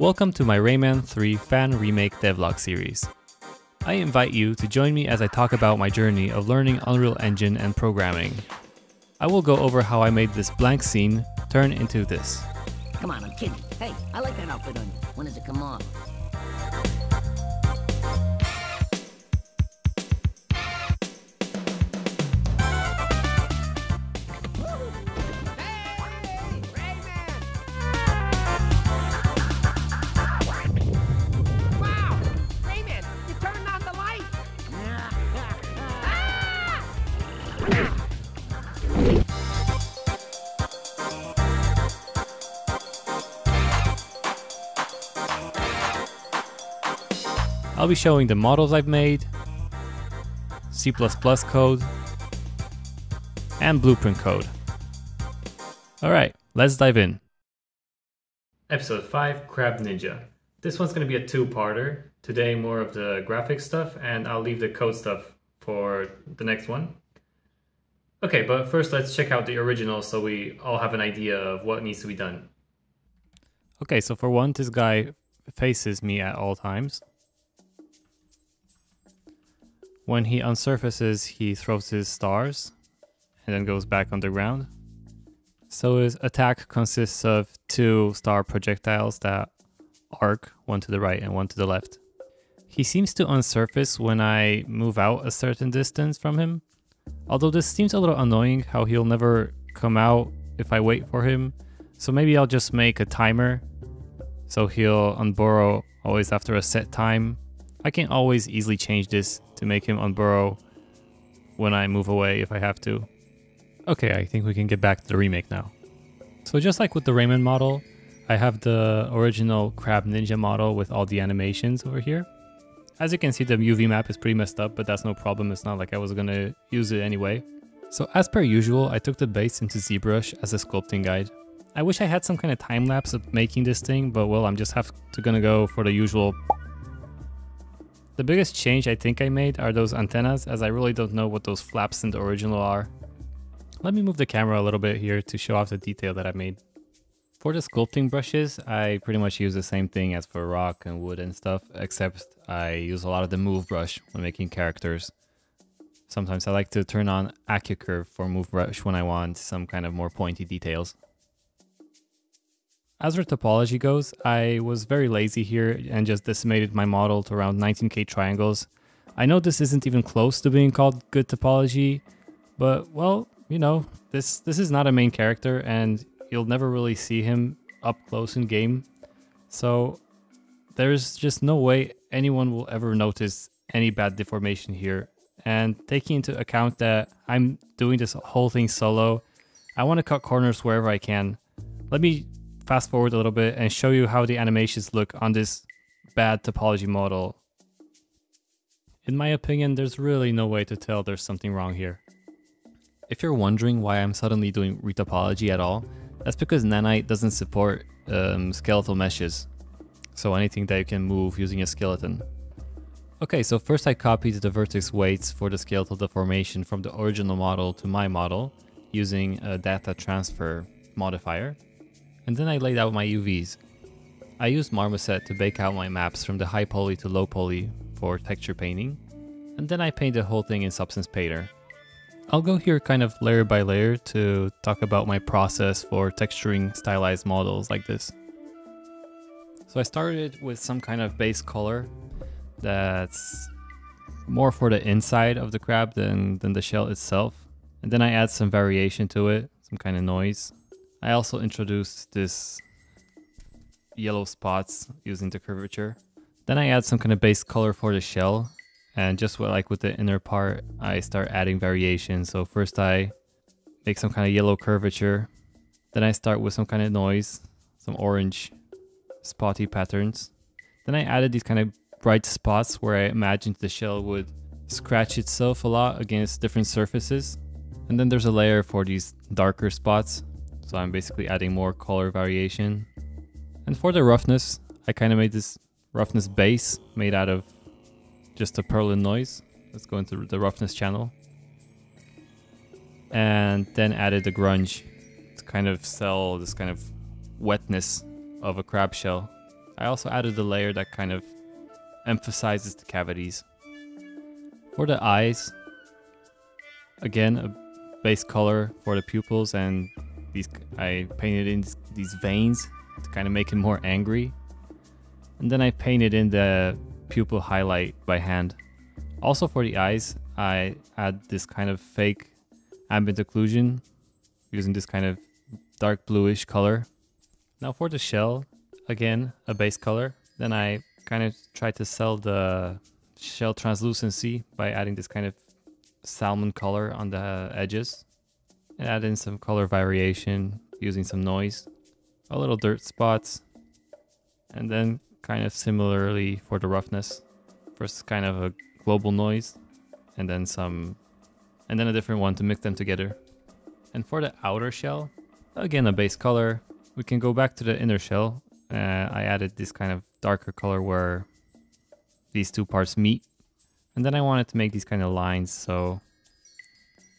Welcome to my Rayman 3 fan remake devlog series. I invite you to join me as I talk about my journey of learning Unreal Engine and programming. I will go over how I made this blank scene turn into this. Come on, I'm kidding. Hey, I like that outfit on you. When does it come off? I'll be showing the models I've made, C++ code, and blueprint code. Alright, let's dive in. Episode 5 Crab Ninja. This one's going to be a two-parter. Today more of the graphic stuff and I'll leave the code stuff for the next one. Okay, but first let's check out the original so we all have an idea of what needs to be done. Okay, so for one, this guy faces me at all times. When he unsurfaces, he throws his stars and then goes back underground. So his attack consists of two star projectiles that arc, one to the right and one to the left. He seems to unsurface when I move out a certain distance from him. Although this seems a little annoying how he'll never come out if I wait for him. So maybe I'll just make a timer so he'll unburrow always after a set time. I can always easily change this to make him unburrow when I move away if I have to. Okay, I think we can get back to the remake now. So just like with the Rayman model, I have the original Crab Ninja model with all the animations over here. As you can see, the UV map is pretty messed up, but that's no problem. It's not like I was gonna use it anyway. So as per usual, I took the base into ZBrush as a sculpting guide. I wish I had some kind of time lapse of making this thing, but well, I'm just have to gonna go for the usual. The biggest change I think I made are those antennas, as I really don't know what those flaps in the original are. Let me move the camera a little bit here to show off the detail that I made. For the sculpting brushes, I pretty much use the same thing as for rock and wood and stuff, except I use a lot of the move brush when making characters. Sometimes I like to turn on AccuCurve for move brush when I want some kind of more pointy details. As for topology goes, I was very lazy here and just decimated my model to around 19k triangles. I know this isn't even close to being called good topology, but well, you know, this this is not a main character and you'll never really see him up close in game. So there's just no way anyone will ever notice any bad deformation here. And taking into account that I'm doing this whole thing solo, I want to cut corners wherever I can. Let me fast forward a little bit and show you how the animations look on this bad topology model. In my opinion, there's really no way to tell there's something wrong here. If you're wondering why I'm suddenly doing retopology at all, that's because Nanite doesn't support um, skeletal meshes. So anything that you can move using a skeleton. Okay, so first I copied the vertex weights for the skeletal deformation from the original model to my model using a data transfer modifier. And then I laid out my UVs. I used Marmoset to bake out my maps from the high poly to low poly for texture painting. And then I paint the whole thing in Substance Painter. I'll go here kind of layer by layer to talk about my process for texturing stylized models like this. So I started with some kind of base color that's more for the inside of the crab than, than the shell itself. And then I add some variation to it, some kind of noise. I also introduced this yellow spots using the curvature. Then I add some kind of base color for the shell. And just with, like with the inner part, I start adding variation. So first I make some kind of yellow curvature. Then I start with some kind of noise, some orange spotty patterns. Then I added these kind of bright spots where I imagined the shell would scratch itself a lot against different surfaces. And then there's a layer for these darker spots. So I'm basically adding more color variation. And for the roughness, I kind of made this roughness base made out of just a Perlin noise. Let's go into the roughness channel. And then added the grunge to kind of sell this kind of wetness of a crab shell. I also added a layer that kind of emphasizes the cavities. For the eyes, again, a base color for the pupils and these I painted in these veins to kind of make it more angry. And then I painted in the pupil highlight by hand. Also for the eyes, I add this kind of fake ambient occlusion using this kind of dark bluish color. Now for the shell, again, a base color. Then I kind of try to sell the shell translucency by adding this kind of salmon color on the edges and add in some color variation using some noise, a little dirt spots, and then kind of similarly for the roughness. First kind of a global noise and then some and then a different one to mix them together. And for the outer shell, again a base color. We can go back to the inner shell. Uh, I added this kind of darker color where these two parts meet. And then I wanted to make these kind of lines, so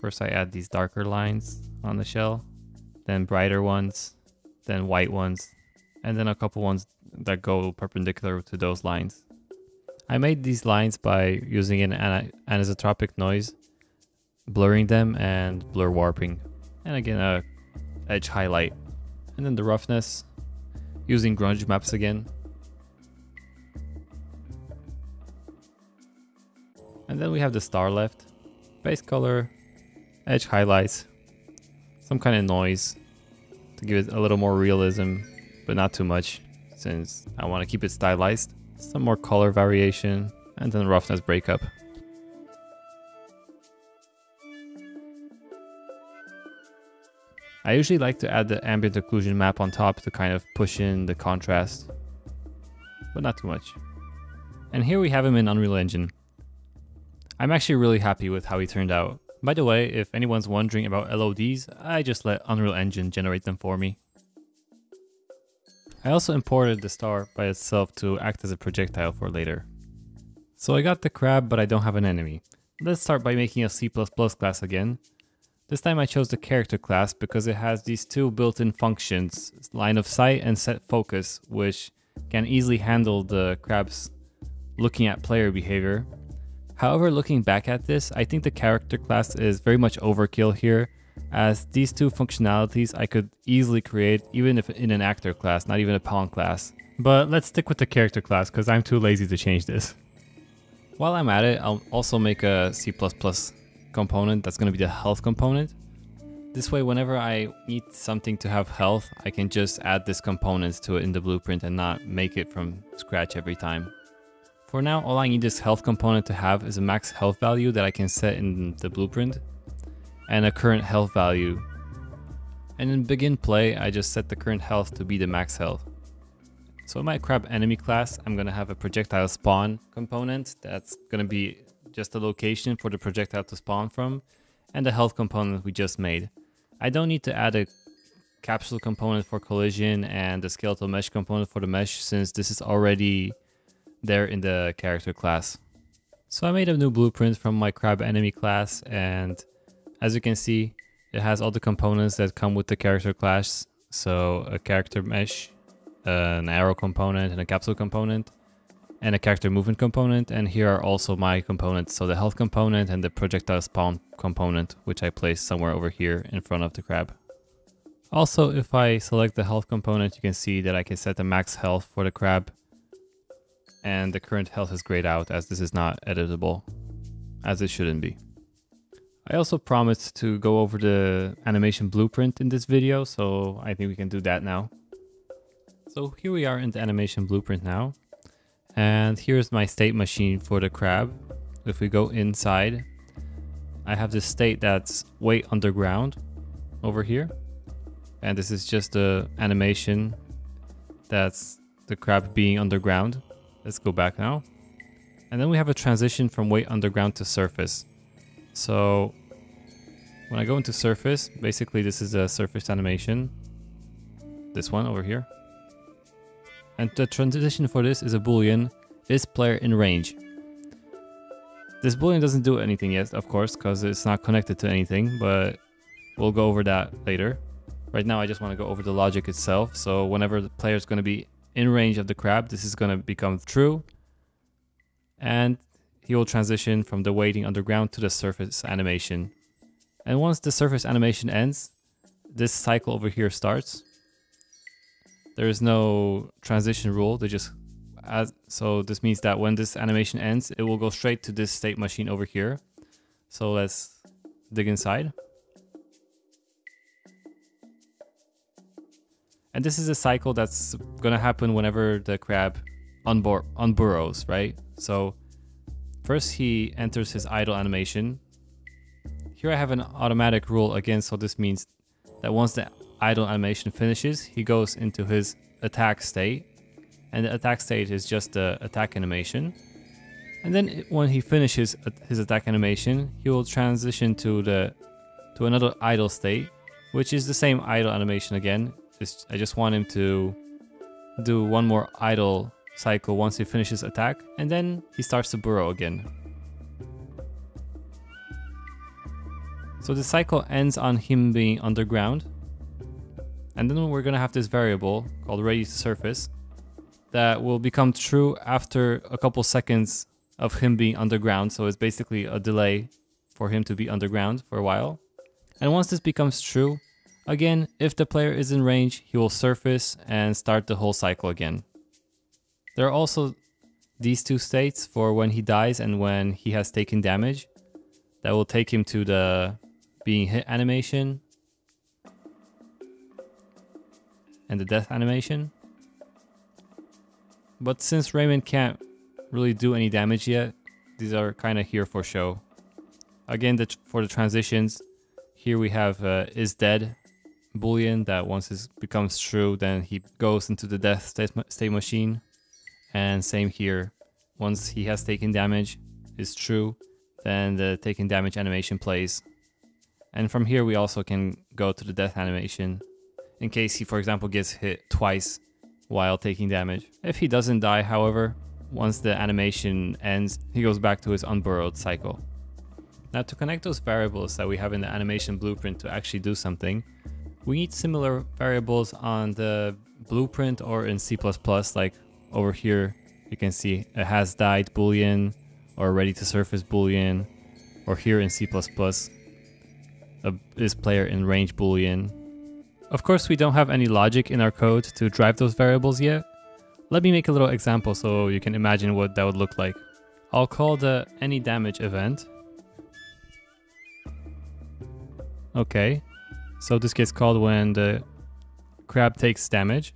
first I add these darker lines on the shell, then brighter ones, then white ones, and then a couple ones that go perpendicular to those lines. I made these lines by using an anisotropic noise, blurring them and blur warping, and again a edge highlight. And then the roughness, using grunge maps again, And then we have the star left, base color, edge highlights, some kind of noise to give it a little more realism, but not too much since I want to keep it stylized. Some more color variation, and then roughness breakup. I usually like to add the ambient occlusion map on top to kind of push in the contrast, but not too much. And here we have him in Unreal Engine. I'm actually really happy with how he turned out. By the way, if anyone's wondering about LODs, I just let Unreal Engine generate them for me. I also imported the star by itself to act as a projectile for later. So I got the crab, but I don't have an enemy. Let's start by making a C++ class again. This time I chose the character class because it has these two built-in functions, line of sight and set focus, which can easily handle the crab's looking at player behavior However, looking back at this, I think the character class is very much overkill here, as these two functionalities I could easily create even if in an actor class, not even a pawn class. But let's stick with the character class because I'm too lazy to change this. While I'm at it, I'll also make a C++ component that's going to be the health component. This way, whenever I need something to have health, I can just add this component to it in the blueprint and not make it from scratch every time. For now, all I need this health component to have is a max health value that I can set in the blueprint and a current health value. And in begin play, I just set the current health to be the max health. So in my crab enemy class, I'm gonna have a projectile spawn component that's gonna be just a location for the projectile to spawn from and the health component we just made. I don't need to add a capsule component for collision and the skeletal mesh component for the mesh since this is already there in the character class. So I made a new blueprint from my crab enemy class and as you can see it has all the components that come with the character class. So a character mesh, an arrow component and a capsule component and a character movement component and here are also my components so the health component and the projectile spawn component which I placed somewhere over here in front of the crab. Also if I select the health component you can see that I can set the max health for the crab and the current health is grayed out as this is not editable, as it shouldn't be. I also promised to go over the animation blueprint in this video, so I think we can do that now. So here we are in the animation blueprint now. And here's my state machine for the crab. If we go inside, I have this state that's way underground over here. And this is just the animation that's the crab being underground. Let's go back now. And then we have a transition from way underground to surface. So when I go into surface, basically this is a surface animation. This one over here. And the transition for this is a boolean, is player in range. This boolean doesn't do anything yet, of course, because it's not connected to anything, but we'll go over that later. Right now I just want to go over the logic itself. So whenever the player is going to be in range of the crab, this is going to become true. And he will transition from the waiting underground to the surface animation. And once the surface animation ends, this cycle over here starts. There is no transition rule. They just as so this means that when this animation ends, it will go straight to this state machine over here. So let's dig inside. And this is a cycle that's gonna happen whenever the crab unbur unburrows, right? So first he enters his idle animation. Here I have an automatic rule again, so this means that once the idle animation finishes, he goes into his attack state. And the attack state is just the attack animation. And then when he finishes his attack animation, he will transition to the to another idle state, which is the same idle animation again. Just, I just want him to do one more idle cycle once he finishes attack, and then he starts to burrow again. So the cycle ends on him being underground, and then we're gonna have this variable called ready to surface that will become true after a couple seconds of him being underground. So it's basically a delay for him to be underground for a while. And once this becomes true, again, if the player is in range, he will surface and start the whole cycle again. There are also these two states for when he dies and when he has taken damage. That will take him to the being hit animation and the death animation. But since Rayman can't really do any damage yet, these are kind of here for show. Again, the for the transitions, here we have uh, is dead boolean that once it becomes true, then he goes into the death state, state machine. And same here, once he has taken damage is true, then the taken damage animation plays. And from here we also can go to the death animation in case he, for example, gets hit twice while taking damage. If he doesn't die, however, once the animation ends, he goes back to his unburrowed cycle. Now to connect those variables that we have in the animation blueprint to actually do something, we need similar variables on the blueprint or in C++ like over here you can see a has died boolean or ready to surface boolean or here in C++ uh, a is player in range boolean of course, we don't have any logic in our code to drive those variables yet. Let me make a little example so you can imagine what that would look like. I'll call the any damage event. Okay, so this gets called when the crab takes damage.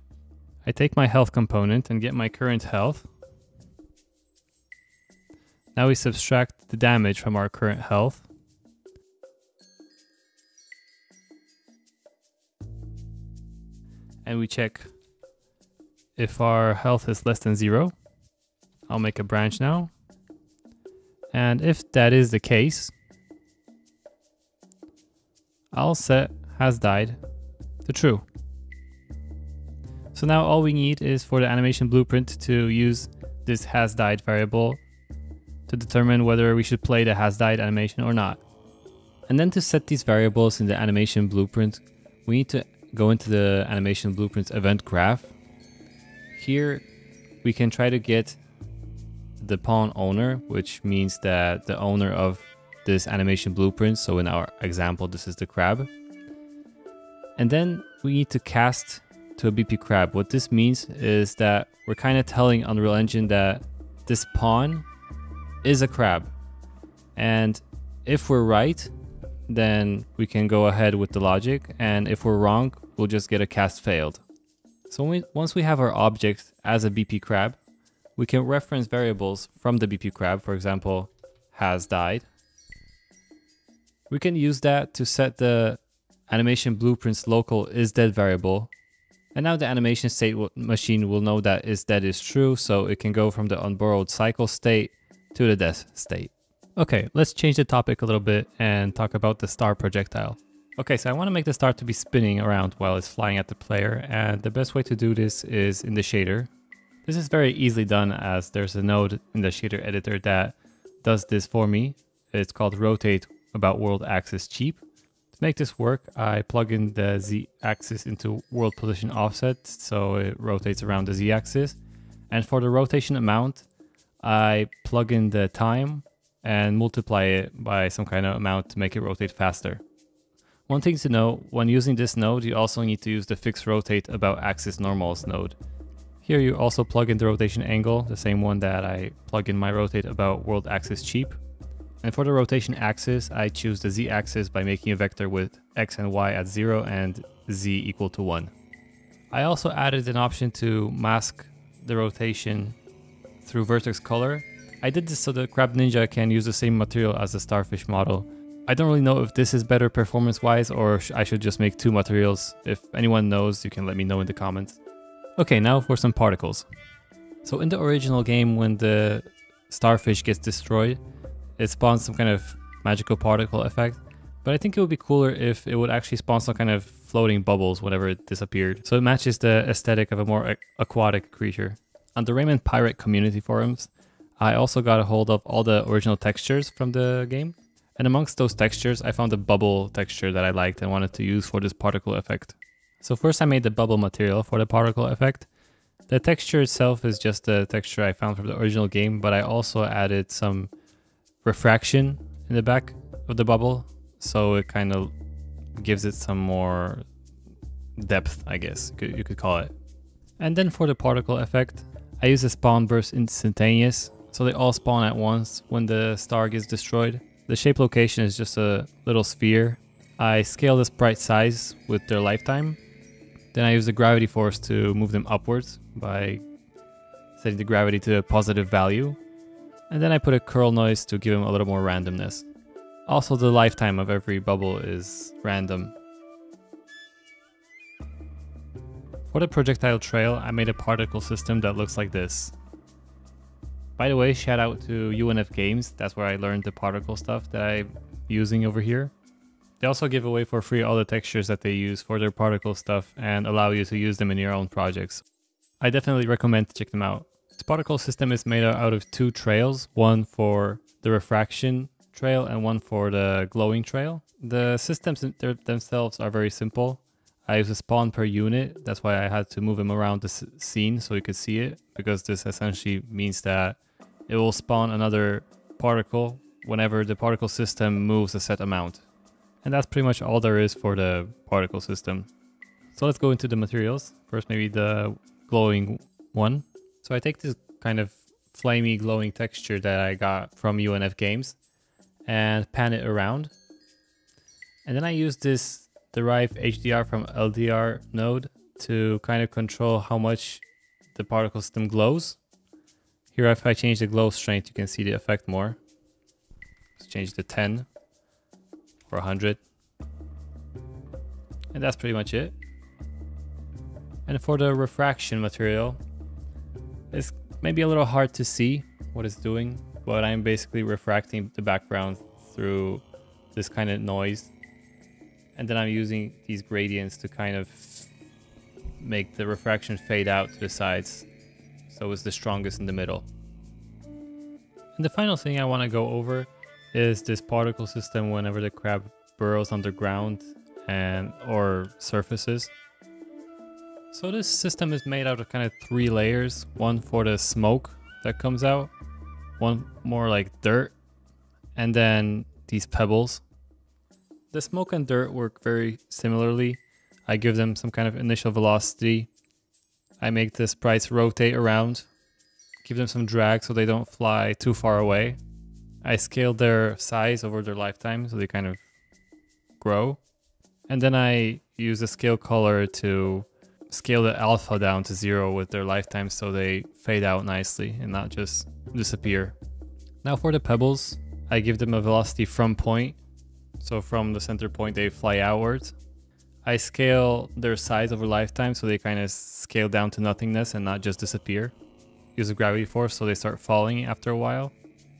I take my health component and get my current health. Now we subtract the damage from our current health. and we check if our health is less than zero. I'll make a branch now. And if that is the case, I'll set has died to true. So now all we need is for the animation blueprint to use this has died variable to determine whether we should play the has died animation or not. And then to set these variables in the animation blueprint, we need to go into the animation blueprints event graph. Here we can try to get the pawn owner, which means that the owner of this animation blueprint, so in our example this is the crab. And then we need to cast to a BP crab. What this means is that we're kind of telling Unreal Engine that this pawn is a crab. And if we're right, then we can go ahead with the logic. And if we're wrong, we'll just get a cast failed. So we, once we have our object as a BP crab, we can reference variables from the BP crab, for example, has died. We can use that to set the animation blueprint's local is dead variable. And now the animation state machine will know that is dead is true, so it can go from the unburrowed cycle state to the death state. Okay, let's change the topic a little bit and talk about the star projectile. Okay, so I want to make the star to be spinning around while it's flying at the player, and the best way to do this is in the shader. This is very easily done as there's a node in the shader editor that does this for me. It's called rotate about world axis cheap. Make this work, I plug in the z-axis into world position offset so it rotates around the z-axis. And for the rotation amount, I plug in the time and multiply it by some kind of amount to make it rotate faster. One thing to know, when using this node, you also need to use the fixed rotate about axis normals node. Here you also plug in the rotation angle, the same one that I plug in my rotate about world axis cheap. And for the rotation axis, I choose the z-axis by making a vector with x and y at 0 and z equal to 1. I also added an option to mask the rotation through vertex color. I did this so the Crab Ninja can use the same material as the Starfish model. I don't really know if this is better performance-wise or sh I should just make two materials. If anyone knows, you can let me know in the comments. Okay, now for some particles. So in the original game, when the starfish gets destroyed, it spawns some kind of magical particle effect. But I think it would be cooler if it would actually spawn some kind of floating bubbles whenever it disappeared. So it matches the aesthetic of a more aquatic creature. On the Rayman Pirate community forums, I also got a hold of all the original textures from the game. And amongst those textures, I found a bubble texture that I liked and wanted to use for this particle effect. So first I made the bubble material for the particle effect. The texture itself is just the texture I found from the original game, but I also added some refraction in the back of the bubble, so it kind of gives it some more depth, I guess you could, you could call it. And then for the particle effect, I use a spawn burst instantaneous, so they all spawn at once when the star gets destroyed. The shape location is just a little sphere. I scale the sprite size with their lifetime, then I use the gravity force to move them upwards by setting the gravity to a positive value. And then I put a curl noise to give them a little more randomness. Also the lifetime of every bubble is random. For the projectile trail, I made a particle system that looks like this. By the way, shout out to UNF Games, that's where I learned the particle stuff that I'm using over here. They also give away for free all the textures that they use for their particle stuff and allow you to use them in your own projects. I definitely recommend to check them out. This particle system is made out of two trails, one for the refraction trail and one for the glowing trail. The systems themselves are very simple. I use a spawn per unit, that's why I had to move him around the scene so you could see it, because this essentially means that it will spawn another particle whenever the particle system moves a set amount. And that's pretty much all there is for the particle system. So let's go into the materials. First, maybe the glowing one. So I take this kind of flamey glowing texture that I got from UNF Games and pan it around. And then I use this derive HDR from LDR node to kind of control how much the particle system glows. Here, if I change the glow strength, you can see the effect more. Let's change to 10 or 100. And that's pretty much it. And for the refraction material, it's maybe a little hard to see what it's doing, but I'm basically refracting the background through this kind of noise. And then I'm using these gradients to kind of make the refraction fade out to the sides so it's the strongest in the middle. And the final thing I want to go over is this particle system whenever the crab burrows underground and or surfaces. So this system is made out of kind of three layers. One for the smoke that comes out, one more like dirt, and then these pebbles. The smoke and dirt work very similarly. I give them some kind of initial velocity. I make the sprites rotate around, give them some drag so they don't fly too far away. I scale their size over their lifetime so they kind of grow. And then I use a scale color to scale the alpha down to zero with their lifetime so they fade out nicely and not just disappear. Now for the pebbles, I give them a velocity from point. So from the center point they fly outwards. I scale their size over lifetime so they kind of scale down to nothingness and not just disappear. Use a gravity force so they start falling after a while.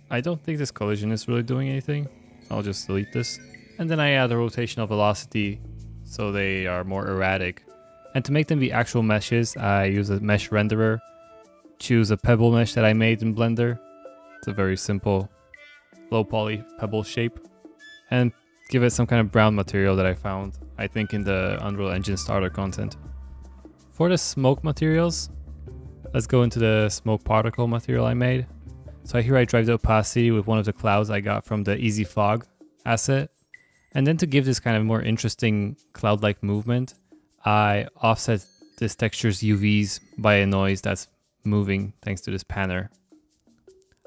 I don't think this collision is really doing anything. I'll just delete this. And then I add a rotational velocity so they are more erratic. And to make them be actual meshes, I use a mesh renderer. Choose a pebble mesh that I made in Blender. It's a very simple low poly pebble shape. And give it some kind of brown material that I found, I think in the Unreal Engine starter content. For the smoke materials, let's go into the smoke particle material I made. So here I drive the opacity with one of the clouds I got from the Easy Fog asset. And then to give this kind of more interesting cloud-like movement, I offset this texture's UVs by a noise that's moving thanks to this panner.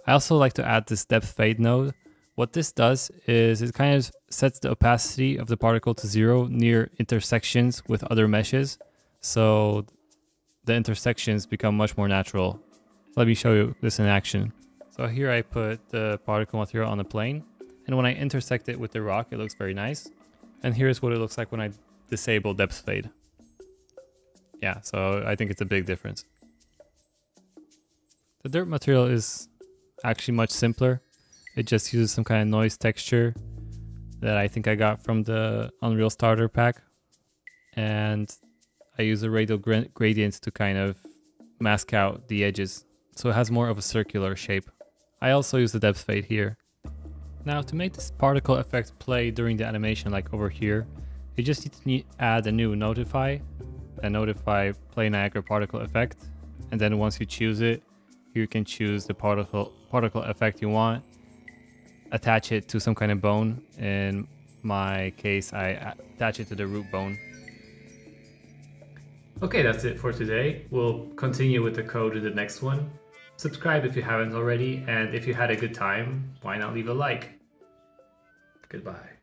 I also like to add this depth fade node. What this does is it kind of sets the opacity of the particle to zero near intersections with other meshes. So the intersections become much more natural. Let me show you this in action. So here I put the particle material on the plane. And when I intersect it with the rock, it looks very nice. And here's what it looks like when I disable depth fade. Yeah, so I think it's a big difference. The dirt material is actually much simpler. It just uses some kind of noise texture that I think I got from the Unreal Starter Pack. And I use a radial gradient to kind of mask out the edges. So it has more of a circular shape. I also use the depth fade here. Now to make this particle effect play during the animation like over here, you just need to add a new notify and notify play Niagara particle effect. And then once you choose it, you can choose the particle particle effect you want, attach it to some kind of bone. In my case, I attach it to the root bone. Okay, that's it for today. We'll continue with the code in the next one. Subscribe if you haven't already, and if you had a good time, why not leave a like? Goodbye.